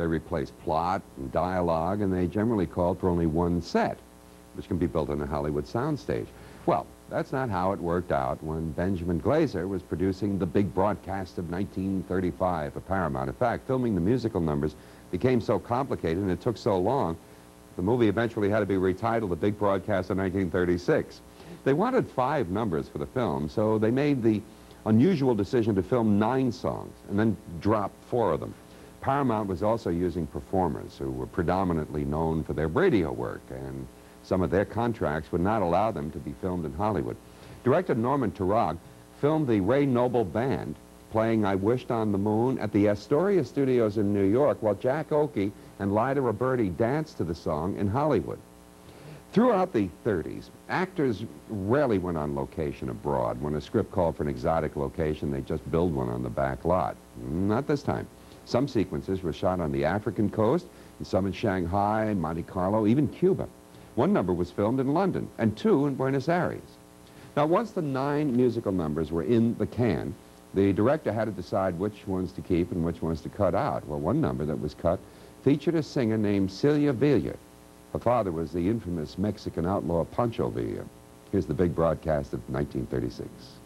They replaced plot and dialogue, and they generally called for only one set, which can be built on a Hollywood soundstage. Well, that's not how it worked out when Benjamin Glazer was producing the big broadcast of 1935 for Paramount. In fact, filming the musical numbers became so complicated and it took so long, the movie eventually had to be retitled The Big Broadcast of 1936. They wanted five numbers for the film, so they made the unusual decision to film nine songs and then drop four of them. Paramount was also using performers who were predominantly known for their radio work, and some of their contracts would not allow them to be filmed in Hollywood. Director Norman Taurog filmed the Ray Noble Band playing I Wished on the Moon at the Astoria Studios in New York while Jack Oakie and Lyda Roberti danced to the song in Hollywood. Throughout the 30s, actors rarely went on location abroad. When a script called for an exotic location, they just build one on the back lot. Not this time. Some sequences were shot on the African coast, and some in Shanghai, Monte Carlo, even Cuba. One number was filmed in London, and two in Buenos Aires. Now, once the nine musical numbers were in the can, the director had to decide which ones to keep and which ones to cut out. Well, one number that was cut featured a singer named Celia Villa. Her father was the infamous Mexican outlaw Pancho Villa. Here's the big broadcast of 1936.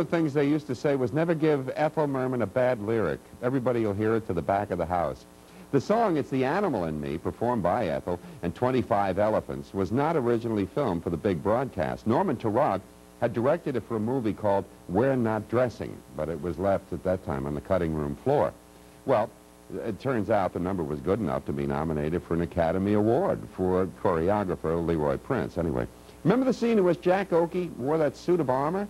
The things they used to say was never give Ethel Merman a bad lyric. Everybody will hear it to the back of the house. The song, It's the Animal in Me, performed by Ethel and 25 Elephants, was not originally filmed for the big broadcast. Norman Taurog had directed it for a movie called We're Not Dressing, but it was left at that time on the cutting room floor. Well, it turns out the number was good enough to be nominated for an Academy Award for choreographer LeRoy Prinz. Anyway, remember the scene in which Jack Oakie wore that suit of armor?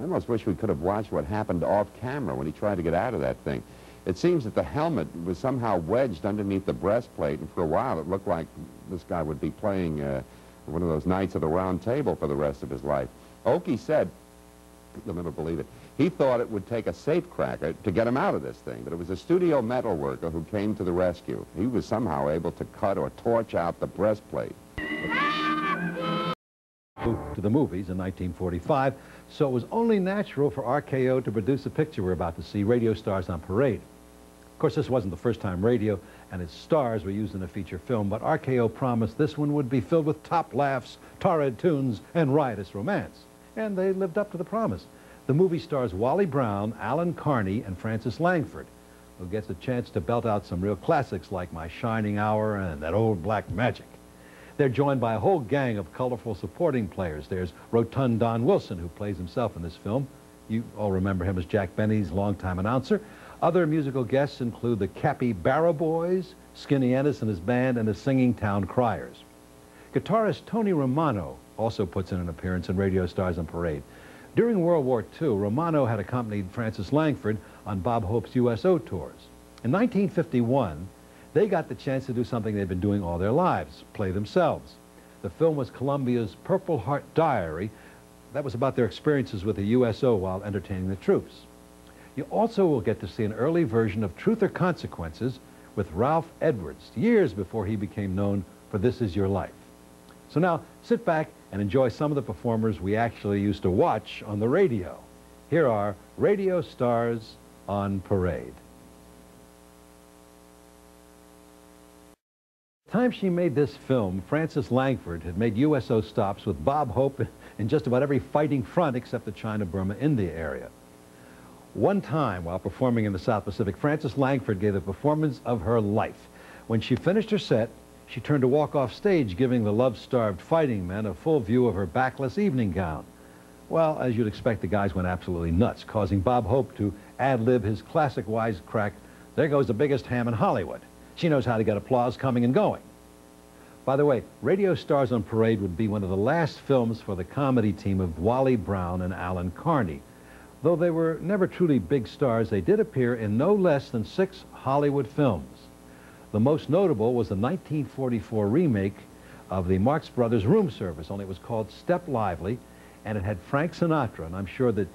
I almost wish we could have watched what happened off camera when he tried to get out of that thing. It seems that the helmet was somehow wedged underneath the breastplate, and for a while it looked like this guy would be playing uh, one of those Knights of the Round Table for the rest of his life. Oakie said, you'll never believe it, he thought it would take a safecracker to get him out of this thing, but it was a studio metal worker who came to the rescue. He was somehow able to cut or torch out the breastplate. To the movies in 1945, so it was only natural for RKO to produce the picture we're about to see, Radio Stars on Parade. Of course, this wasn't the first time radio and its stars were used in a feature film, but RKO promised this one would be filled with top laughs, torrid tunes, and riotous romance. And they lived up to the promise. The movie stars Wally Brown, Alan Carney, and Frances Langford, who gets a chance to belt out some real classics like My Shining Hour and That Old Black Magic. They're joined by a whole gang of colorful supporting players. There's Rotund Don Wilson, who plays himself in this film. You all remember him as Jack Benny's longtime announcer. Other musical guests include the Cappy Barra Boys, Skinnay Ennis and his band, and the Singing Town Criers. Guitarist Tony Romano also puts in an appearance in Radio Stars on Parade. During World War II, Romano had accompanied Frances Langford on Bob Hope's USO tours. In 1951, they got the chance to do something they'd been doing all their lives, play themselves. The film was Columbia's Purple Heart Diary. That was about their experiences with the USO while entertaining the troops. You also will get to see an early version of Truth or Consequences with Ralph Edwards, years before he became known for This Is Your Life. So now, sit back and enjoy some of the performers we actually used to watch on the radio. Here are Radio Stars on Parade. Time she made this film, Frances Langford had made USO stops with Bob Hope in just about every fighting front except the China-Burma-India area. One time, while performing in the South Pacific, Frances Langford gave the performance of her life. When she finished her set, she turned to walk off stage, giving the love-starved fighting men a full view of her backless evening gown. Well, as you'd expect, the guys went absolutely nuts, causing Bob Hope to ad-lib his classic wisecrack, there goes the biggest ham in Hollywood. She knows how to get applause coming and going. By the way, Radio Stars on Parade would be one of the last films for the comedy team of Wally Brown and Alan Carney. Though they were never truly big stars, they did appear in no less than six Hollywood films. The most notable was the 1944 remake of the Marx Brothers room service, only it was called Step Lively, and it had Frank Sinatra, and I'm sure that